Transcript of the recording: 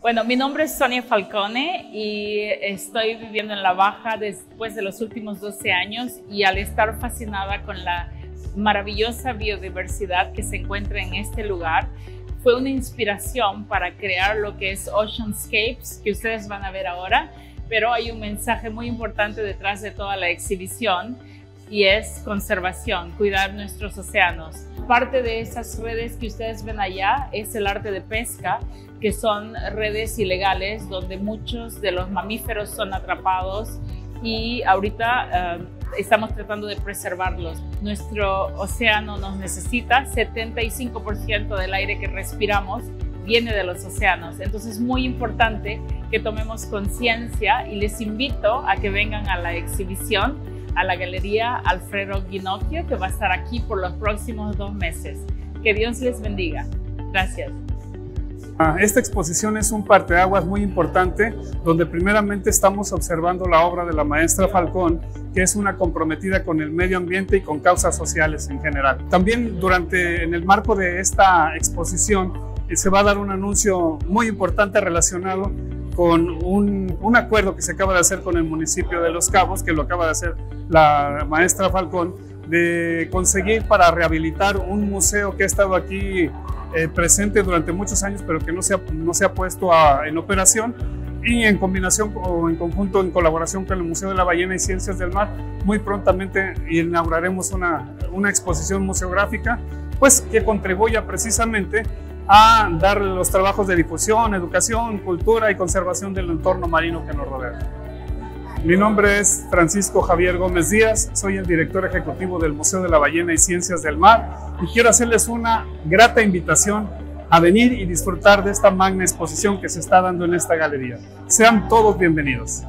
Bueno, mi nombre es Sonia Falcone y estoy viviendo en La Baja después de los últimos 12 años y al estar fascinada con la maravillosa biodiversidad que se encuentra en este lugar, fue una inspiración para crear lo que es Oceanscapes, que ustedes van a ver ahora, pero hay un mensaje muy importante detrás de toda la exhibición y es conservación, cuidar nuestros océanos. Parte de esas redes que ustedes ven allá es el arte de pesca, que son redes ilegales donde muchos de los mamíferos son atrapados y ahorita uh, estamos tratando de preservarlos. Nuestro océano nos necesita, 75% del aire que respiramos viene de los océanos. Entonces es muy importante que tomemos conciencia y les invito a que vengan a la exhibición a la Galería Alfredo Ginocchio, que va a estar aquí por los próximos dos meses. Que Dios les bendiga. Gracias. Ah, esta exposición es un parteaguas muy importante, donde primeramente estamos observando la obra de la maestra Falcón, que es una comprometida con el medio ambiente y con causas sociales en general. También durante, en el marco de esta exposición, eh, se va a dar un anuncio muy importante relacionado con un, un, acuerdo que se acaba de hacer con el municipio de Los Cabos, que lo acaba de hacer la maestra Falcón, de conseguir para rehabilitar un museo que ha estado aquí eh, presente durante muchos años, pero que no se ha, no se ha puesto a, en operación. Y en combinación o en conjunto, en colaboración con el Museo de la Ballena y Ciencias del Mar, muy prontamente inauguraremos una, una exposición museográfica, pues que contribuya precisamente a dar los trabajos de difusión, educación, cultura y conservación del entorno marino que nos rodea. Mi nombre es Francisco Javier Gómez Díaz, soy el director ejecutivo del Museo de la Ballena y Ciencias del Mar y quiero hacerles una grata invitación a venir y disfrutar de esta magna exposición que se está dando en esta galería. Sean todos bienvenidos.